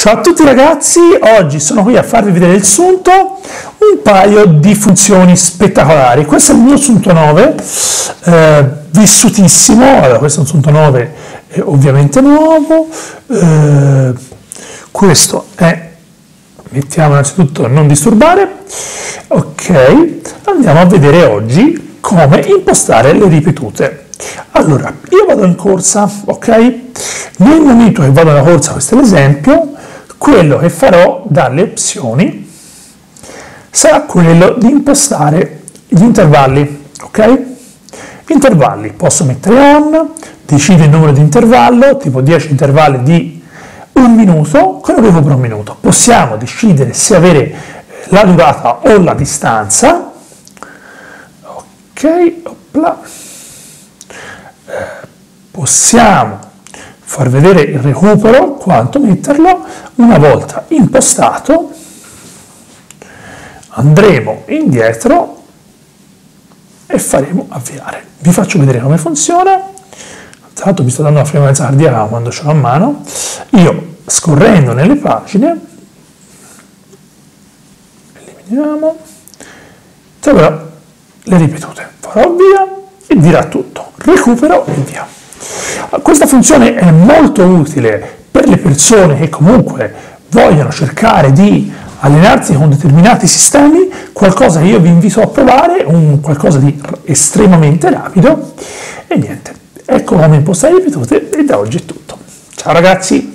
Ciao a tutti ragazzi, oggi sono qui a farvi vedere il sunto, un paio di funzioni spettacolari. Questo è il mio sunto 9, eh, vissutissimo, allora questo è un sunto 9 è ovviamente nuovo, eh, questo è, mettiamo innanzitutto non disturbare, ok, andiamo a vedere oggi come impostare le ripetute. Allora, io vado in corsa, ok? Nel momento che vado alla corsa, questo è l'esempio, quello che farò dalle opzioni sarà quello di impostare gli intervalli, ok? Intervalli, posso mettere on, decido il numero di intervallo, tipo 10 intervalli di un minuto, quello che per un minuto. Possiamo decidere se avere la durata o la distanza, ok, Opla. Eh, possiamo far vedere il recupero, quanto metterlo, una volta impostato andremo indietro e faremo avviare. Vi faccio vedere come funziona, l'altro vi sto dando una frequenza cardiaca quando ce l'ho a mano, io scorrendo nelle pagine, eliminiamo, troverò le ripetute, farò via e dirà tutto, recupero e via. Questa funzione è molto utile per le persone che comunque vogliono cercare di allenarsi con determinati sistemi, qualcosa che io vi invito a provare, un qualcosa di estremamente rapido e niente, ecco come impostare le ripetute e da oggi è tutto. Ciao ragazzi!